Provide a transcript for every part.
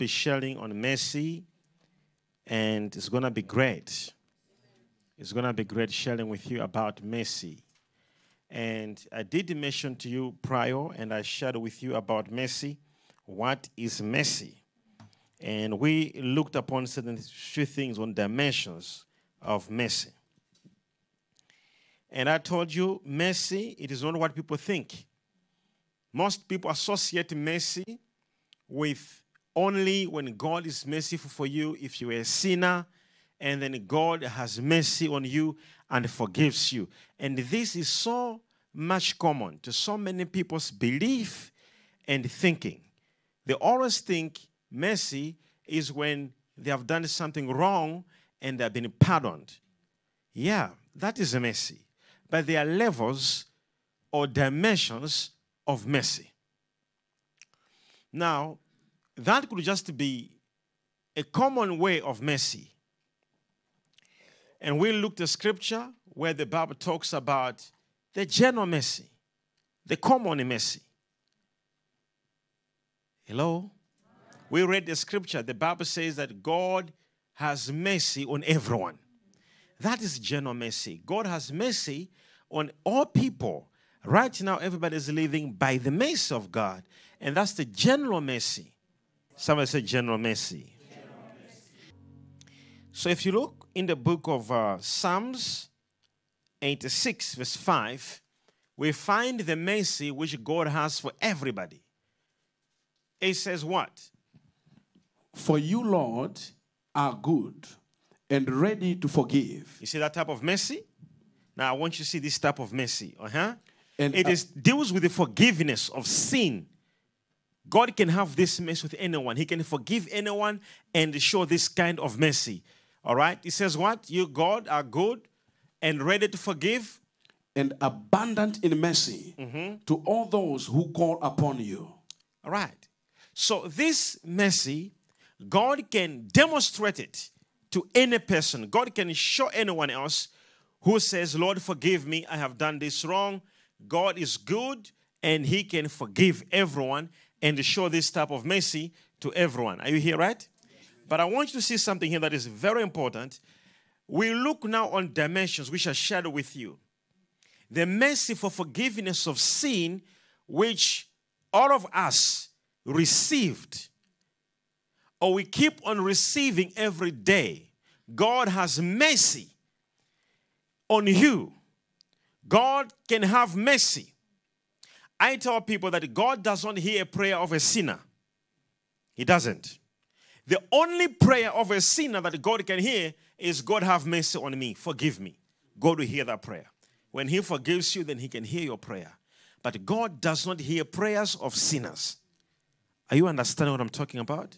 be sharing on mercy, and it's going to be great. It's going to be great sharing with you about mercy. And I did mention to you prior, and I shared with you about mercy. What is mercy? And we looked upon certain few things on dimensions of mercy. And I told you, mercy, it is not what people think. Most people associate mercy with only when God is merciful for you if you are a sinner, and then God has mercy on you and forgives you. And this is so much common to so many people's belief and thinking. They always think mercy is when they have done something wrong and they have been pardoned. Yeah, that is a mercy. But there are levels or dimensions of mercy. Now, that could just be a common way of mercy. And we looked at scripture where the Bible talks about the general mercy, the common mercy. Hello? We read the scripture. The Bible says that God has mercy on everyone. That is general mercy. God has mercy on all people. Right now, everybody is living by the mercy of God. And that's the general mercy. Somebody say general mercy. General mercy. So if you look in the book of uh, Psalms 86, verse 5, we find the mercy which God has for everybody. It says what? For you, Lord, are good and ready to forgive. You see that type of mercy? Now I want you to see this type of mercy. Uh-huh. And it uh, is deals with the forgiveness of sin. God can have this mess with anyone. He can forgive anyone and show this kind of mercy. All right? He says what? You, God, are good and ready to forgive. And abundant in mercy mm-hmm. to all those who call upon you. All right. So this mercy God can demonstrate it to any person. God can show anyone else who says, Lord, forgive me, I have done this wrong. God is good and He can forgive everyone and show this type of mercy to everyone. Are you here, right? But I want you to see something here that is very important. We look now on dimensions which are shared with you. The mercy for forgiveness of sin, which all of us received or we keep on receiving every day, God has mercy on you. God can have mercy. I tell people that God does not hear a prayer of a sinner. He doesn't. The only prayer of a sinner that God can hear is God have mercy on me, forgive me. God will hear that prayer. When He forgives you, then He can hear your prayer. But God does not hear prayers of sinners. Are you understanding what I'm talking about?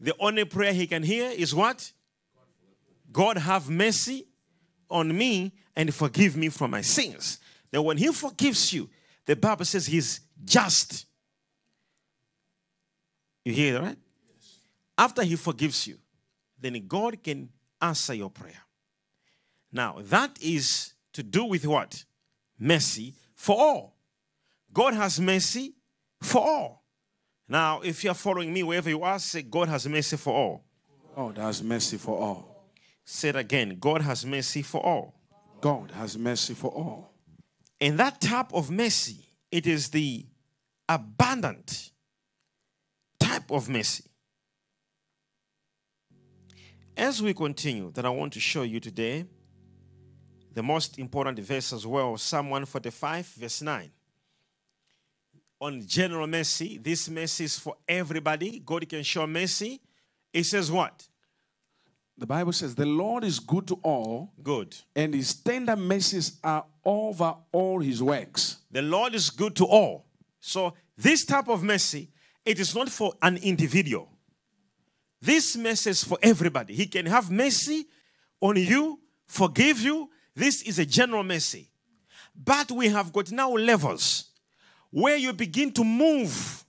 The only prayer he can hear is what? God have mercy on me and forgive me for my sins. Then when he forgives you, the Bible says he's just. You hear that, right? Yes. After he forgives you, then God can answer your prayer. Now, that is to do with what? Mercy for all. God has mercy for all. Now, if you're following me wherever you are, say, God has mercy for all. God has mercy for all. Say it again God has mercy for all. God has mercy for all. In that type of mercy, it is the abundant type of mercy. As we continue, that I want to show you today, the most important verse as well, Psalm 145, verse 9 on general mercy. This mercy is for everybody. God can show mercy. It says what? The Bible says, The Lord is good to all. Good. And his tender mercies are over all his works. The Lord is good to all. So, this type of mercy, it is not for an individual. This mercy is for everybody. He can have mercy on you, forgive you. This is a general mercy. But we have got now levels where you begin to move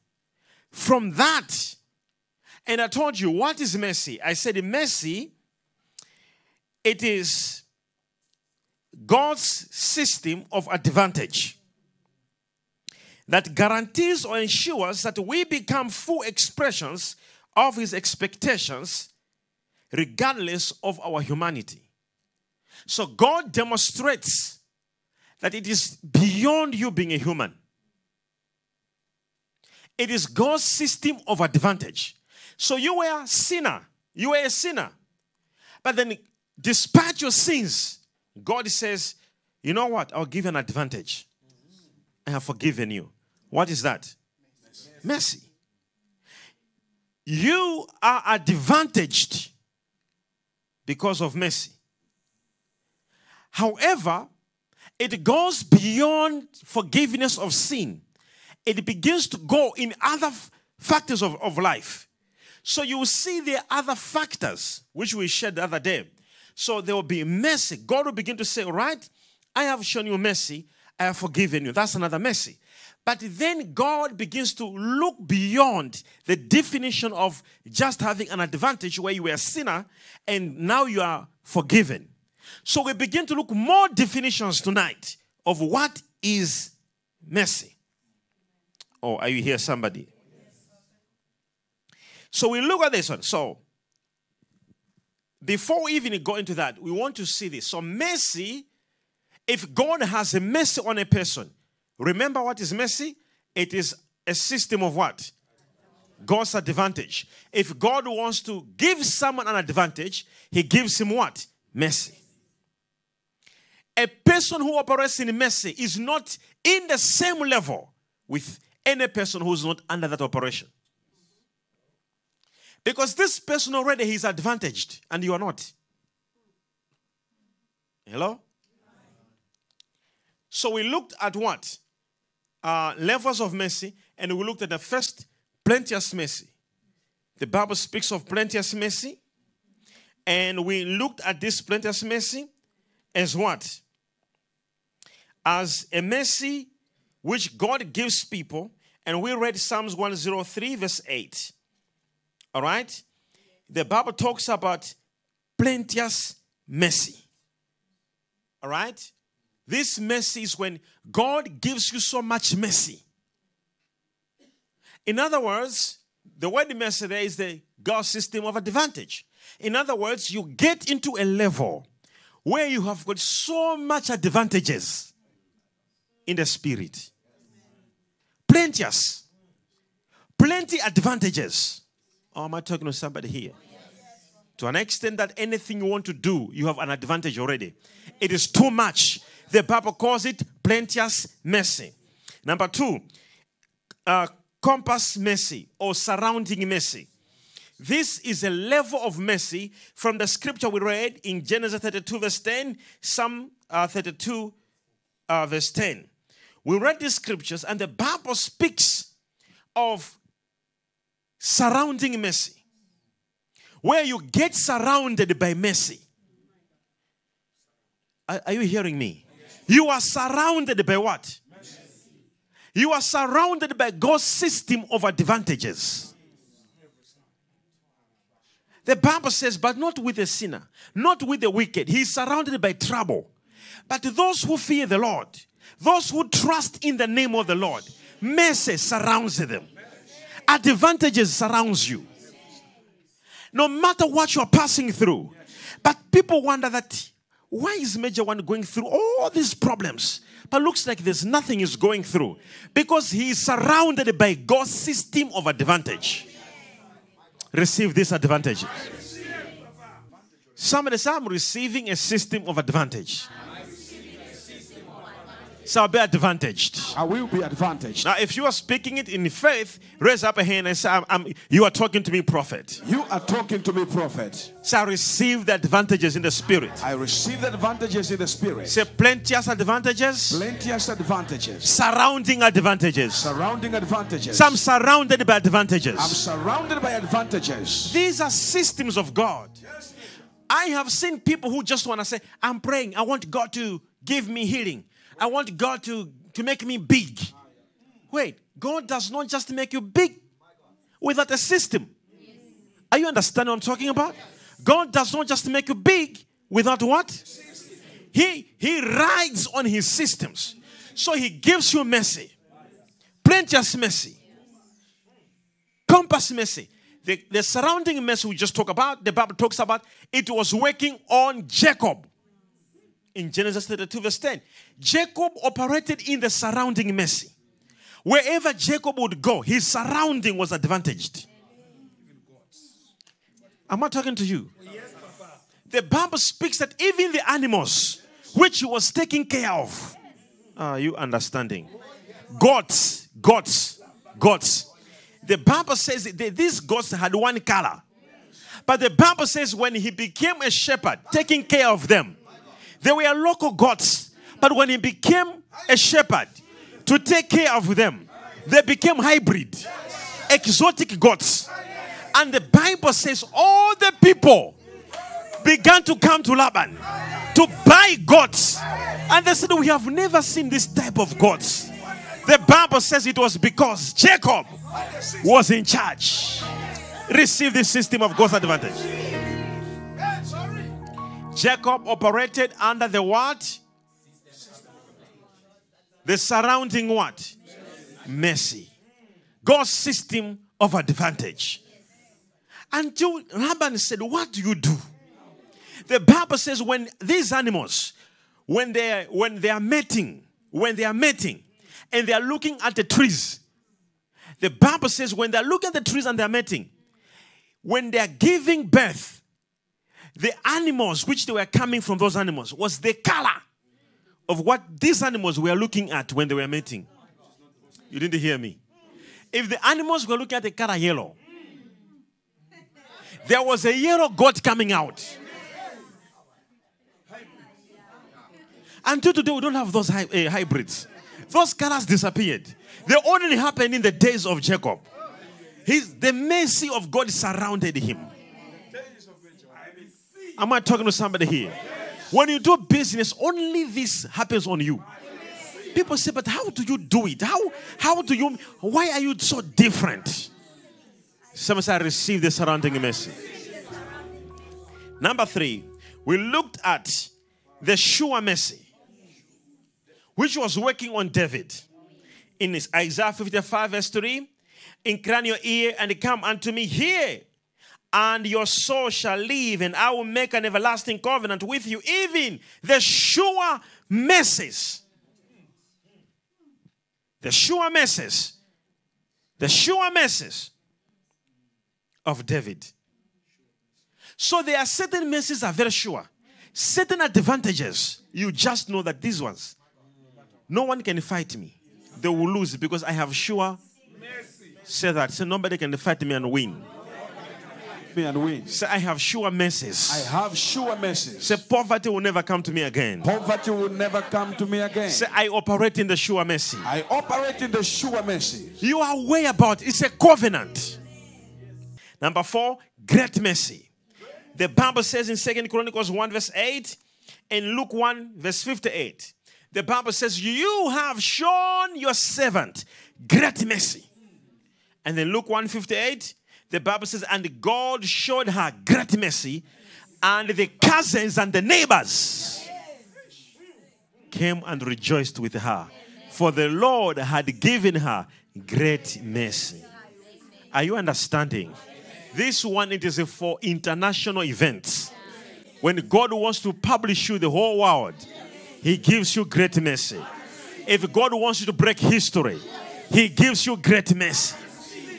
from that. And I told you, what is mercy? I said, mercy, it is God's system of advantage that guarantees or ensures that we become full expressions of his expectations regardless of our humanity. So God demonstrates that it is beyond you being a human. It is God's system of advantage. So you were a sinner. You were a sinner. But then, despite your sins, God says, You know what? I'll give you an advantage. I have forgiven you. What is that? Mercy. You are advantaged because of mercy. However, it goes beyond forgiveness of sin, it begins to go in other factors of, of life. So you will see the other factors which we shared the other day. So there will be mercy. God will begin to say, All right, I have shown you mercy, I have forgiven you. That's another mercy. But then God begins to look beyond the definition of just having an advantage where you were a sinner and now you are forgiven. So we begin to look more definitions tonight of what is mercy. Oh, are you here, somebody? So we look at this one. So before we even go into that, we want to see this. So mercy, if God has a mercy on a person, remember what is mercy? It is a system of what? God's advantage. If God wants to give someone an advantage, he gives him what? Mercy. A person who operates in mercy is not in the same level with any person who's not under that operation. Because this person already is advantaged and you are not. Hello? So we looked at what? Uh, levels of mercy, and we looked at the first plenteous mercy. The Bible speaks of plenteous mercy, and we looked at this plenteous mercy as what? As a mercy which God gives people, and we read Psalms 103, verse 8. All right? The Bible talks about plenteous mercy. All right? This mercy is when God gives you so much mercy. In other words, the word mercy there is the God system of advantage. In other words, you get into a level where you have got so much advantages in the spirit. Plenteous. Plenty advantages. Or am I talking to somebody here? To an extent that anything you want to do, you have an advantage already. It is too much. The Bible calls it plenteous mercy. Number two, uh, compass mercy or surrounding mercy. This is a level of mercy from the scripture we read in Genesis 32, verse 10, Psalm uh, 32, uh, verse 10. We read these scriptures, and the Bible speaks of surrounding mercy, where you get surrounded by mercy. Are, are you hearing me? You are surrounded by what? You are surrounded by God's system of advantages. The Bible says, but not with the sinner, not with the wicked. He is surrounded by trouble. But those who fear the Lord, those who trust in the name of the Lord, mercy surrounds them. Advantages surrounds you. No matter what you're passing through. But people wonder that why is Major One going through all these problems? But looks like there's nothing is going through because he is surrounded by God's system of advantage. Receive this advantage. Somebody say, I'm receiving a system of advantage. So I'll be advantaged. I will be advantaged. Now, if you are speaking it in faith, raise up a hand and say, I'm, I'm- You are talking to me, prophet. You are talking to me, prophet. So I receive the advantages in the spirit. I receive the advantages in the spirit. Say, plenteous advantages, Plenteous advantages. surrounding advantages. Surrounding advantages. So I'm surrounded by advantages. I'm surrounded by advantages. These are systems of God. Yes. I have seen people who just want to say, I'm praying. I want God to give me healing. I want God to, to make me big. Wait, God does not just make you big without a system. Are you understanding what I'm talking about? God does not just make you big without what? He, he rides on his systems. So he gives you mercy, plenteous mercy, compass mercy. The, the surrounding mess we just talked about, the Bible talks about, it was working on Jacob. In Genesis 32, verse 10. Jacob operated in the surrounding mercy. Wherever Jacob would go, his surrounding was advantaged. Am I talking to you? The Bible speaks that even the animals which he was taking care of, are you understanding? Goats, goats, goats. The Bible says that these goats had one color. But the Bible says when he became a shepherd, taking care of them, they were local gods. But when he became a shepherd to take care of them, they became hybrid, exotic gods. And the Bible says all the people began to come to Laban to buy gods. And they said, We have never seen this type of gods. The Bible says it was because Jacob was in charge. Receive this system of God's advantage. Jacob operated under the what? The surrounding what? Mercy. God's system of advantage. Until Laban said, What do you do? The Bible says when these animals, when they when they are mating, when they are mating, and they are looking at the trees, the Bible says when they are looking at the trees and they are mating, when they are giving birth, the animals which they were coming from those animals was the color of what these animals were looking at when they were mating. You didn't hear me. If the animals were looking at the color yellow, there was a yellow goat coming out. Until today, we don't have those hy- uh, hybrids. Those colors disappeared. They only happened in the days of Jacob. His, the mercy of God surrounded him. Am I talking to somebody here? When you do business, only this happens on you. People say, but how do you do it? How, how do you, why are you so different? Someone say, I received the surrounding mercy. Number three, we looked at the sure mercy which was working on David. In Isaiah 55, verse 3, incline your ear and come unto me here, and your soul shall live, and I will make an everlasting covenant with you, even the sure mercies. The sure mercies. The sure mercies of David. So there are certain mercies are very sure. Certain advantages, you just know that these ones no one can fight me. They will lose because I have sure. Say that. Say nobody can fight me and win. Me and win. Say I have sure mercies. I have sure mercies. Say poverty will never come to me again. Poverty will never come to me again. Say I operate in the sure mercy. I operate in the sure mercy. You are way about. It's a covenant. Number four, great mercy. The Bible says in Second Chronicles 1, verse 8, and Luke 1, verse 58 the Bible says, You have shown your servant great mercy. And then Luke 158, the Bible says, And God showed her great mercy, and the cousins and the neighbors came and rejoiced with her. For the Lord had given her great mercy. Are you understanding? This one it is for international events. When God wants to publish you the whole world, he gives you great mercy. If God wants you to break history, He gives you great mercy.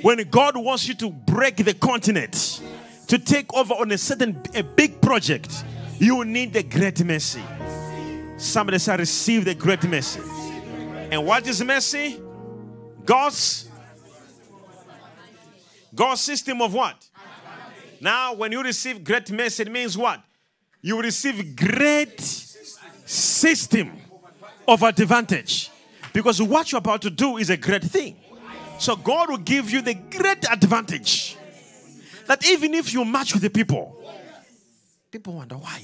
When God wants you to break the continent, to take over on a certain a big project, you need the great mercy. Somebody say, receive the great mercy. And what is mercy? God's God's system of what? Now, when you receive great mercy, it means what? You receive great system of advantage. Because what you're about to do is a great thing. So God will give you the great advantage that even if you match with the people, people wonder why.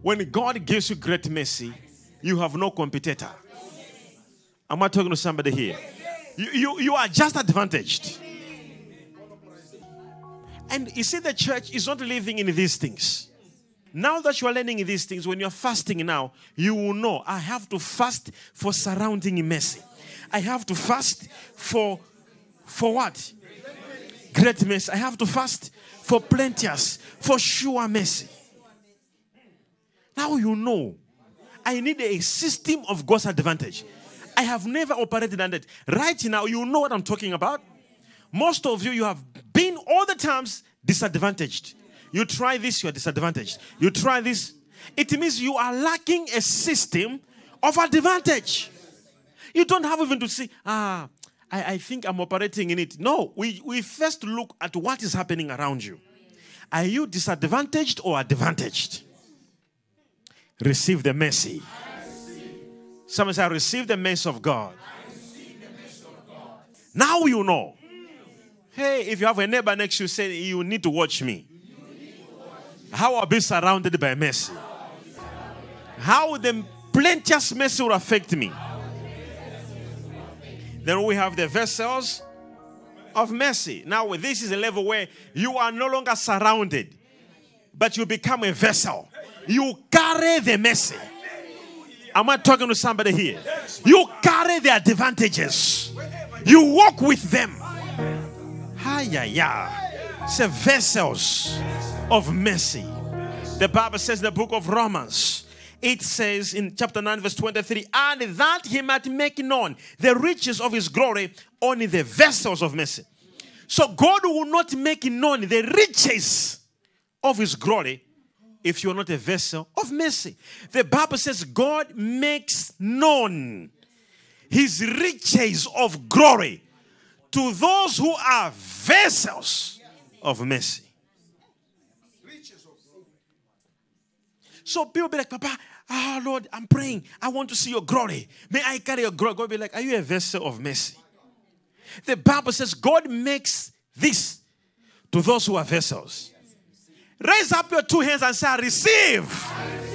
When God gives you great mercy, you have no competitor. Am I talking to somebody here? You, you, you are just advantaged. And you see, the church is not living in these things. Now that you are learning these things, when you're fasting now, you will know I have to fast for surrounding mercy. I have to fast for for what? great mercy. I have to fast for plenteous, for sure mercy. Now you know. I need a system of God's advantage. I have never operated under it. Right now, you know what I'm talking about. Most of you, you have been all the times disadvantaged. You try this, you are disadvantaged. You try this, it means you are lacking a system of advantage. You don't have even to see, ah, I, I think I'm operating in it. No, we, we first look at what is happening around you. Are you disadvantaged or advantaged? Receive the mercy. Someone say, I receive the mercy of God. Now you know. Hey, if you have a neighbor next to you, say, You need to watch me. How I'll be surrounded by mercy. How the plenteous mercy will affect me. Then we have the vessels of mercy. Now, this is a level where you are no longer surrounded, but you become a vessel. You carry the mercy. Am I talking to somebody here? You carry the advantages. You walk with them. Hiya, yeah. Say vessels of mercy. The Bible says the book of Romans, it says in chapter 9, verse 23, and that he might make known the riches of his glory only the vessels of mercy. So God will not make known the riches of his glory if you're not a vessel of mercy. The Bible says God makes known his riches of glory to those who are vessels of mercy. So people be like, Papa, ah, Lord, I'm praying. I want to see your glory. May I carry your glory? God be like, Are you a vessel of mercy? The Bible says God makes this to those who are vessels. Raise up your two hands and say, I receive.